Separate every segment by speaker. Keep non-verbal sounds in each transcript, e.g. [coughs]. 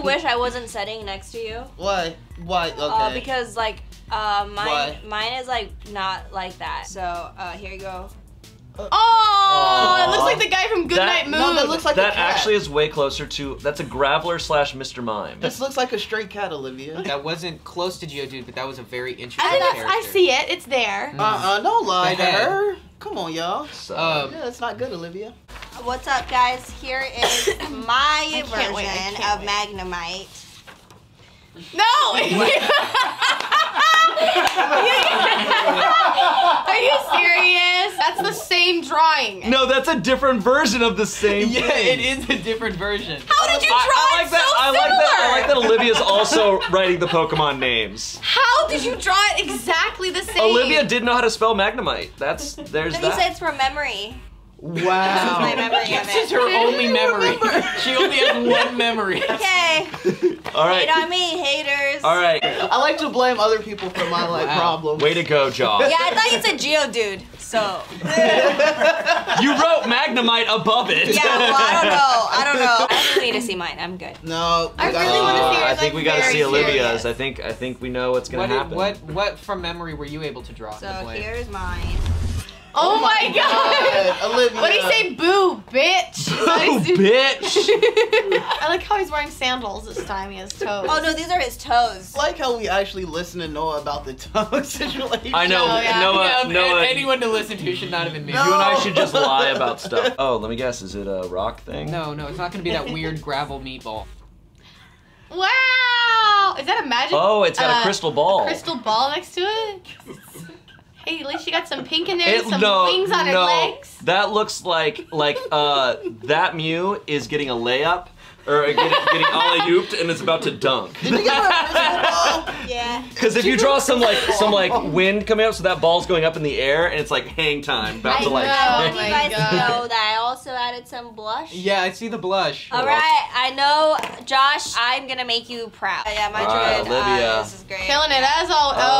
Speaker 1: [laughs] wish I wasn't sitting next to you.
Speaker 2: Why? Why? Okay.
Speaker 1: Uh, because like uh, mine
Speaker 2: Why?
Speaker 1: mine is like not like that. So uh, here you go.
Speaker 3: Oh, it looks like the guy from Goodnight
Speaker 4: That-
Speaker 3: Moon.
Speaker 2: no, that looks like a
Speaker 4: that
Speaker 2: cat.
Speaker 4: actually is way closer to. That's a Graveler slash Mr. Mime.
Speaker 2: This looks like a stray cat, Olivia.
Speaker 5: That wasn't close to Geodude, but that was a very interesting
Speaker 3: I think
Speaker 5: character.
Speaker 3: I see it. It's there.
Speaker 2: Uh uh, don't lie to her. Come on, y'all.
Speaker 4: So,
Speaker 5: Um,
Speaker 2: Yeah, that's not good, Olivia.
Speaker 1: What's up, guys? Here is [coughs] my version
Speaker 3: wait,
Speaker 1: of
Speaker 3: wait.
Speaker 1: Magnemite.
Speaker 3: No! [laughs] Are you serious? That's the same drawing.
Speaker 4: no, that's a different version of the same
Speaker 5: yeah,
Speaker 4: thing.
Speaker 5: it is a different version.
Speaker 3: How did you draw
Speaker 4: I, I like
Speaker 3: it
Speaker 4: that.
Speaker 3: so
Speaker 4: I
Speaker 3: similar?
Speaker 4: like that. I like that Olivia's also writing the Pokemon names.
Speaker 3: How did you draw it exactly the same?
Speaker 4: Olivia didn't know how to spell Magnemite. That's there's
Speaker 1: He
Speaker 4: that.
Speaker 1: said it's from memory.
Speaker 2: Wow.
Speaker 1: My memory
Speaker 5: This is
Speaker 1: it.
Speaker 5: her only [laughs] memory. she only has one memory.
Speaker 1: Okay,
Speaker 4: All right.
Speaker 1: hate on me, haters.
Speaker 4: All right.
Speaker 2: I like to blame other people for my life
Speaker 5: Wow.
Speaker 2: problems.
Speaker 4: Way to go, Jaw.
Speaker 1: Yeah, I thought you said Geodude. So [laughs]
Speaker 4: You wrote Magnemite above it.
Speaker 1: yeah, well, I don't know. [laughs] I don't know. I still need to see mine. I'm good.
Speaker 2: No.
Speaker 3: I
Speaker 2: we gotta-
Speaker 3: really wanna see
Speaker 4: Uh,
Speaker 3: yours.
Speaker 4: I think
Speaker 3: I'm
Speaker 4: we gotta see Olivia's.
Speaker 3: curious.
Speaker 4: I think I think we know what's gonna
Speaker 5: What, did-
Speaker 4: happen.
Speaker 5: what what from memory were you able to draw?
Speaker 1: So here's mine.
Speaker 3: Oh, my god.
Speaker 2: God, Olivia.
Speaker 3: What did he say? Boo, bitch. [laughs]
Speaker 4: Oh, bitch! [laughs]
Speaker 3: I like how he's wearing sandals this time. He has toes.
Speaker 1: Oh no, these are his toes.
Speaker 2: I like how we actually listen to Noah about the tongue [laughs] situation.
Speaker 4: I know.
Speaker 3: Oh, yeah.
Speaker 4: Noah.
Speaker 5: Yeah,
Speaker 4: Noah.
Speaker 5: anyone to listen to should not have been me.
Speaker 2: No.
Speaker 4: You and I should just lie about stuff. Oh, let me guess. Is it a rock thing?
Speaker 5: No, no, it's not gonna be that weird gravel meatball.
Speaker 3: Wow. Is that a magic?
Speaker 4: Oh, it's got
Speaker 3: uh,
Speaker 4: a crystal ball.
Speaker 3: crystal ball next to it? Hey, at least she got some pink in there
Speaker 4: It-
Speaker 3: and some
Speaker 4: no,
Speaker 3: wings on her
Speaker 4: no.
Speaker 3: legs.
Speaker 4: That looks like like uh that Mew is getting a layup or getting, getting ollie ooped and it's about to dunk.
Speaker 2: Did you get a [laughs] crystal?
Speaker 1: Yeah.
Speaker 4: Because if you draw some like some like wind coming up, so that ball's going up in the air and it's like hang time, about
Speaker 1: I,
Speaker 4: to like.
Speaker 1: I
Speaker 3: Oh my
Speaker 1: you guys
Speaker 3: God.
Speaker 1: know [laughs] that I also added some blush.
Speaker 5: Yeah, I see the blush.
Speaker 1: All right, I know, Josh. I'm gonna make you proud. Yeah, my
Speaker 4: All right,
Speaker 1: druid.
Speaker 4: Olivia.
Speaker 1: Uh, this is great.
Speaker 3: Killing it as all.
Speaker 4: Oh,
Speaker 3: my
Speaker 4: okay.
Speaker 3: god.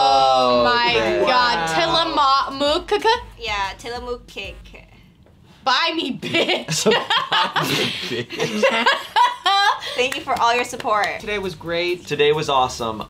Speaker 5: Wow.
Speaker 3: Tillamook.
Speaker 1: Yeah, Tillamook cake.
Speaker 3: Buy me, bitch. [laughs] [laughs]
Speaker 1: Thank you for all your support.
Speaker 5: Today was great.
Speaker 4: Today was awesome.